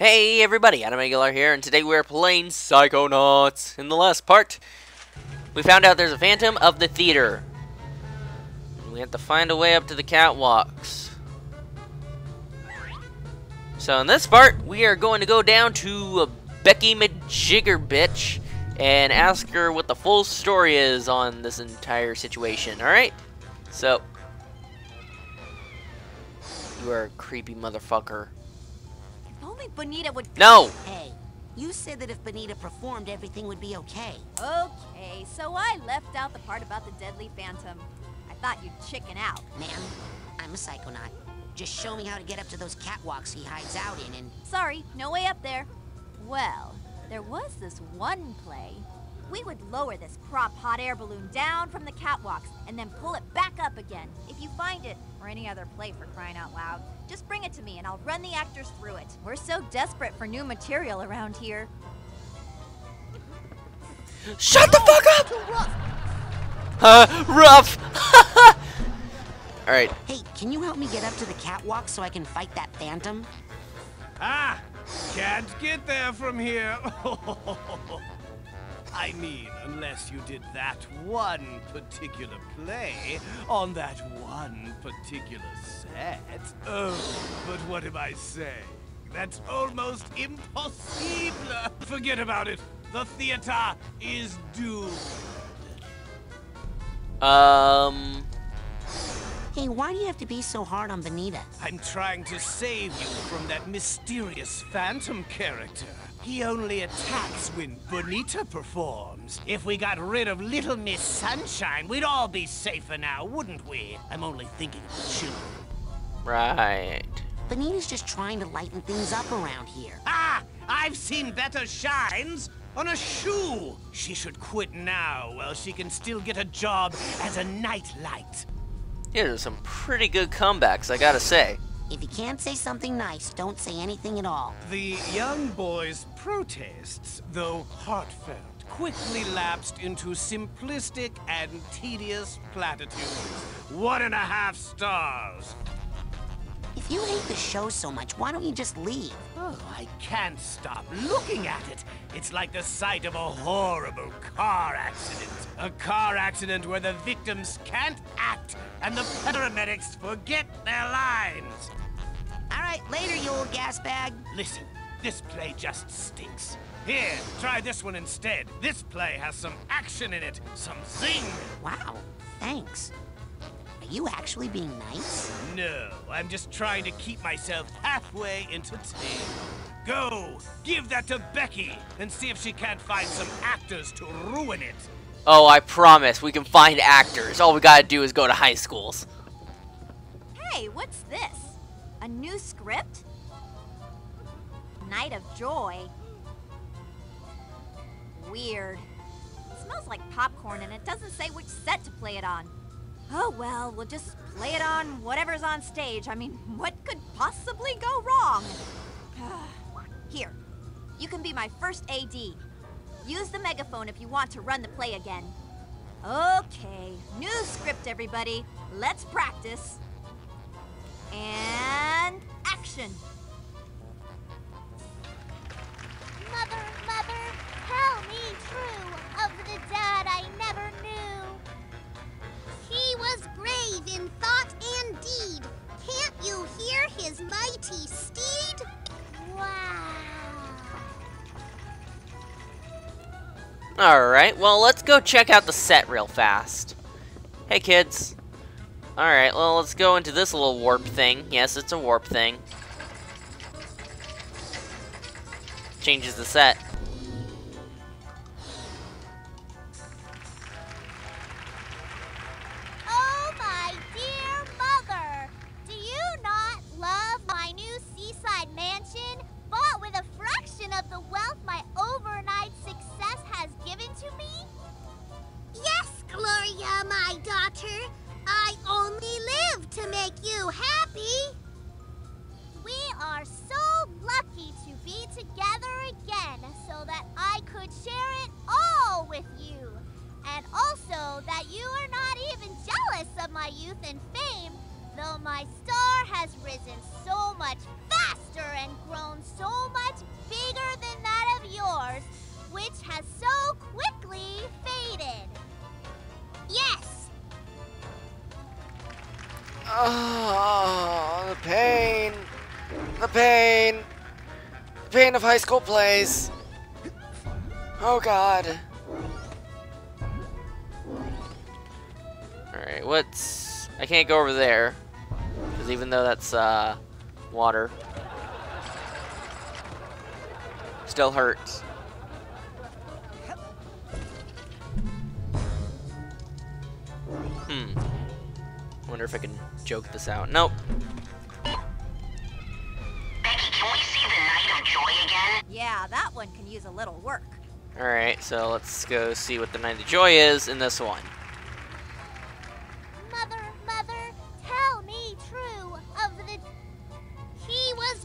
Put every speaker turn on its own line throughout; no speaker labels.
Hey everybody, Adam Aguilar here, and today we're playing Psychonauts. In the last part, we found out there's a phantom of the theater. We have to find a way up to the catwalks. So in this part, we are going to go down to Becky Majigger bitch and ask her what the full story is on this entire situation, alright? So, you are a creepy motherfucker.
If only Bonita would.
No!
Hey, you said that if Bonita performed, everything would be okay.
Okay, so I left out the part about the deadly phantom. I thought you'd chicken out.
Ma'am, I'm a psychonaut. Just show me how to get up to those catwalks he hides out in and...
Sorry, no way up there. Well, there was this one play. We would lower this prop hot air balloon down from the catwalks and then pull it back up again. If you find it, or any other play for crying out loud, just bring it to me and I'll run the actors through it. We're so desperate for new material around here.
Shut the fuck up! Uh, rough! Alright,
Hey, can you help me get up to the catwalk so I can fight that phantom?
Ah! Can't get there from here. I mean, unless you did that one particular play on that one particular set. Oh, but what am I saying? That's almost impossible. Forget about it. The theater is doomed.
um...
Hey, why do you have to be so hard on Bonita?
I'm trying to save you from that mysterious phantom character. He only attacks when Bonita performs. If we got rid of Little Miss Sunshine, we'd all be safer now, wouldn't we? I'm only thinking of the children.
Right.
Bonita's just trying to lighten things up around here.
Ah! I've seen better shines on a shoe. She should quit now while she can still get a job as a nightlight.
These are some pretty good comebacks, I gotta say.
If you can't say something nice, don't say anything at all.
The young boy's protests, though heartfelt, quickly lapsed into simplistic and tedious platitudes. One and a half stars.
If you hate the show so much, why don't you just leave?
Oh, I can't stop looking at it. It's like the sight of a horrible car accident. A car accident where the victims can't act and the paramedics forget their lines.
All right, later, you old gas bag.
Listen, this play just stinks. Here, try this one instead. This play has some action in it, some zing.
Wow, thanks. Are you actually being nice?
No, I'm just trying to keep myself halfway entertained. Go, give that to Becky and see if she can't find some actors to ruin it.
Oh, I promise, we can find actors. All we gotta do is go to high schools.
Hey, what's this? A new script? Night of Joy? Weird. It smells like popcorn and it doesn't say which set to play it on. Oh well, we'll just play it on whatever's on stage. I mean, what could possibly go wrong? Here, you can be my first AD. Use the megaphone if you want to run the play again. Okay, new script, everybody. Let's practice. And action.
Mighty steed? Wow.
Alright, well, let's go check out the set real fast. Hey, kids. Alright, well, let's go into this little warp thing. Yes, it's a warp thing. Changes the set.
youth and fame, though my star has risen so much faster and grown so much bigger than that of yours, which has so quickly faded. Yes! Oh, the pain! The
pain! The pain of high school plays! Oh god. Alright, what's I can't go over there. Because even though that's, uh, water. Still hurts. Hmm. Wonder if I can joke this out. Nope.
Becky, can we see the Night of Joy again?
Yeah, that one can use a little work.
Alright, so let's go see what the Night of Joy is in this one.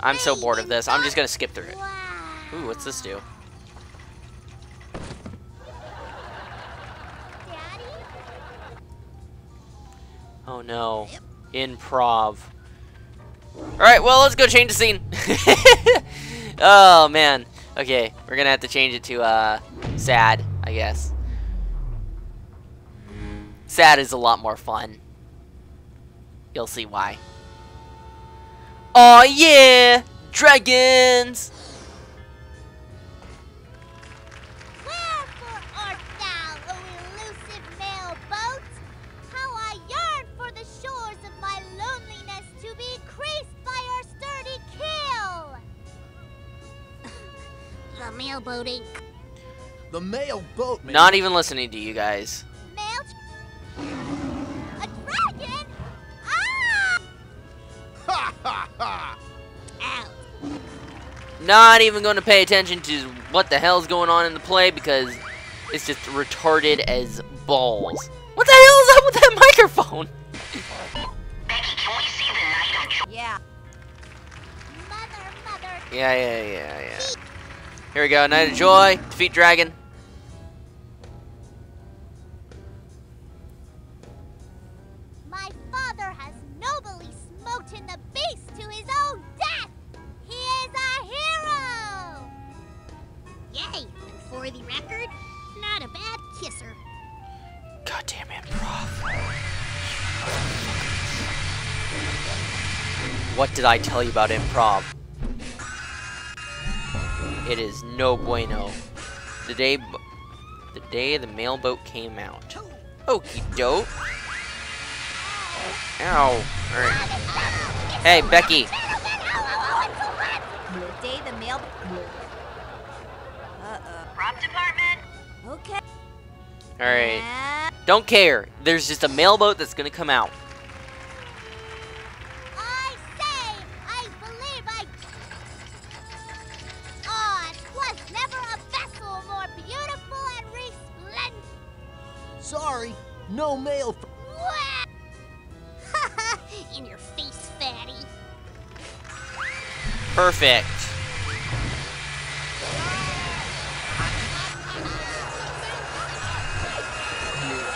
I'm so bored of this. I'm just gonna skip through it. Ooh, what's this do? Oh no. Improv. Alright, well, let's go change the scene. oh, man. Okay, we're gonna have to change it to, uh, sad, I guess. Sad is a lot more fun. You'll see why. Oh yeah! Dragons!
Wherefore art thou, O elusive male boat? How I yearn for the shores of my loneliness to be creased by your sturdy keel! the mailboat ain't
The mail boat, man.
Not even listening to you guys. Not even going to pay attention to what the hell's going on in the play because it's just retarded as balls. What the hell is up with that microphone?
Becky, can we see the Night of Joy?
Yeah.
Mother, mother,
Yeah, yeah, yeah, yeah. Here we go. Night of Joy. Defeat dragon.
Yay! And for the record, not a bad kisser.
Goddamn improv. What did I tell you about improv? It is no bueno. The day, the day the mailboat came out. Okie doke. Ow. Alright. Hey, Becky. Alright. Don't care. There's just a mailboat that's gonna come out.
I say, I believe I. Ah, twas never a vessel more beautiful and resplendent.
Sorry, no mail. For-
Wah! In your face, fatty.
Perfect.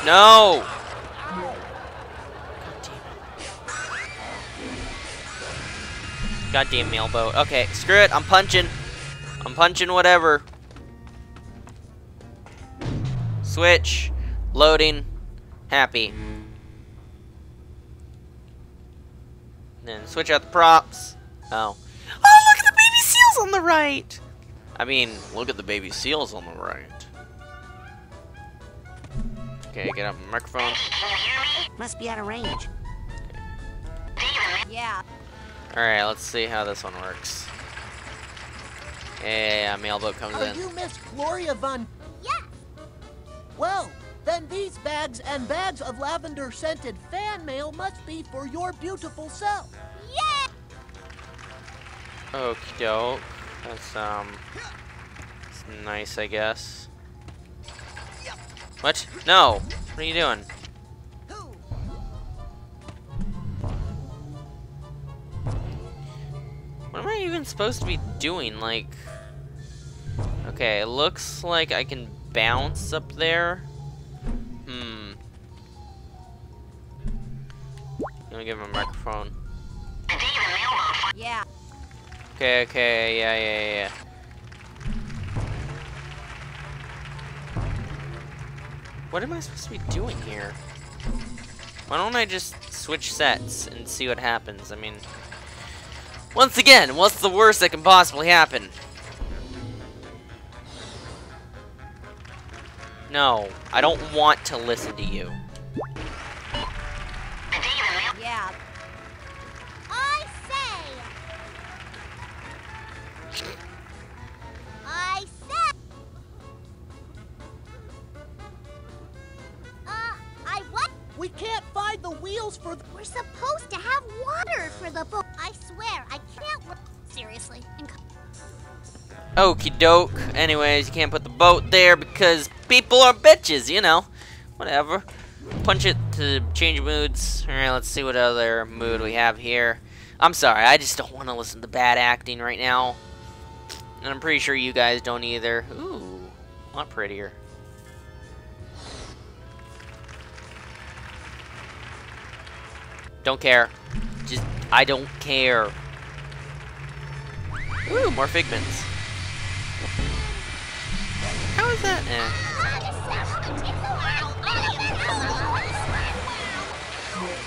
No! Goddamn mailboat. Okay, screw it. I'm punching. I'm punching whatever. Switch. Loading. Happy. Then switch out the props. Oh. Oh, look at the baby seals on the right! I mean, look at the baby seals on the right. Okay, get up microphone.
Becky, can you hear me?
Must be out of range.
David,
yeah.
Alright, let's see how this one works. Yeah, mailboat comes
Are
in.
you Miss Gloria Von?
Yes,
Well, then these bags and bags of lavender scented fan mail must be for your beautiful self.
yeah.
Okie doke. That's, um. It's nice, I guess. What? No! What are you doing? What am I even supposed to be doing? Like. Okay, it looks like I can bounce up there. Hmm. Let me give him a microphone.
the day the mailboat finds
Yeah.
Okay, okay, yeah, yeah, yeah. What am I supposed to be doing here? Why don't I just switch sets and see what happens? I mean, Once again, what's the worst that can possibly happen? No, I don't want to listen to you.
We can't find the wheels for the.
We're supposed to have water for the boat. I swear, I can't. Seriously. in co-
Okie doke. Anyways, you can't put the boat there because people are bitches, you know. Whatever. Punch it to change moods. Alright, let's see what other mood we have here. I'm sorry, I just don't want to listen to bad acting right now. And I'm pretty sure you guys don't either. Ooh, a lot prettier. Don't care. Just, I don't care. Ooh, more figments. How is that? Eh.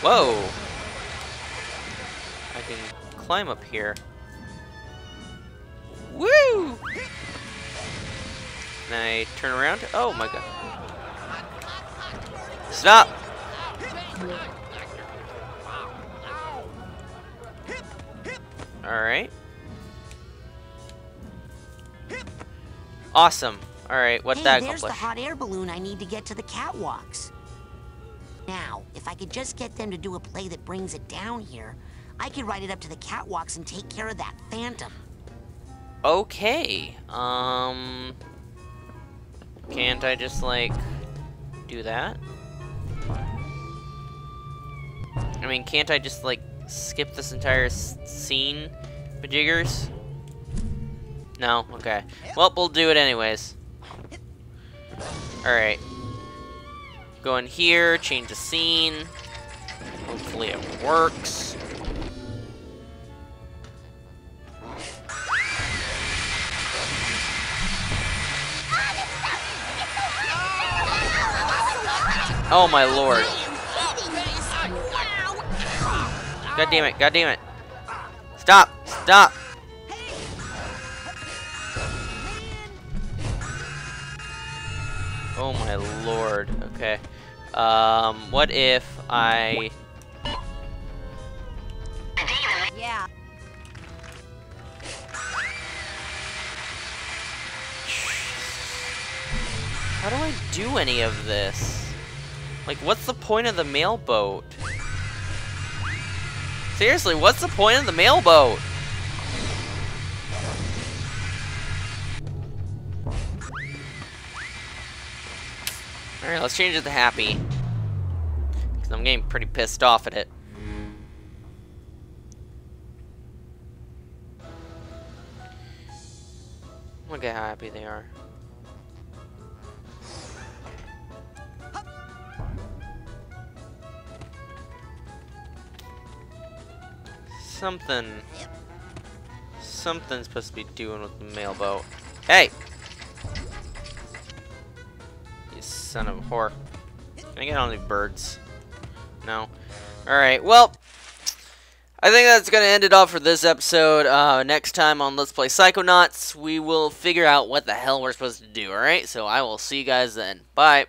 Whoa! I can climb up here. Woo! Can I turn around? Oh my god. Stop! Alright. Awesome. Alright, what
hey,
that
there's the hot air balloon I need to get to the catwalks. Now, if I could just get them to do a play that brings it down here, I could ride it up to the catwalks and take care of that phantom.
Okay. Um. Can't I just like do that? I mean, can't I just like skip this entire s- scene, Majiggers? No. Okay. Well, we'll do it anyways. All right. Go in here, change the scene. Hopefully it works. Oh my lord. God damn it, god damn it. Stop, stop. Oh my lord, okay. Um, what if I...
Yeah.
How do I do any of this? Like, what's the point of the mailboat? Seriously, what's the point of the mailboat? Alright, let's change it to happy. Because I'm getting pretty pissed off at it. Look at how happy they are. Something. Something's supposed to be doing with the mailboat. Hey! You son of a whore. Can I get on the birds? No. Alright, well. I think that's going to end it off for this episode. Uh, next time on Let's Play Psychonauts, we will figure out what the hell we're supposed to do, alright? So I will see you guys then. Bye.